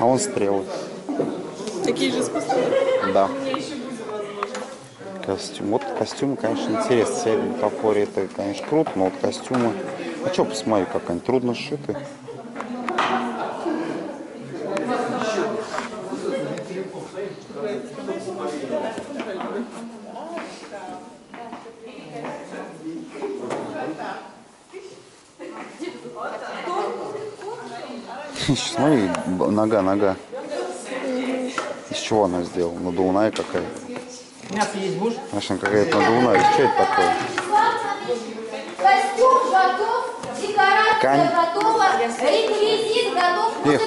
А он стрелы. Такие же спустые. Да. Костюм. Вот костюмы, конечно, интересно. Вся бутафория это, конечно, круто, но вот костюмы... А что, посмотри, как они трудно сшиты. Смотри, б- нога, нога. Из чего она сделана? Надувная какая? Мясо есть будешь? Конечно, какая-то надувная. Что это такое? Костюм готов, декорация готова, реквизит готов, Эх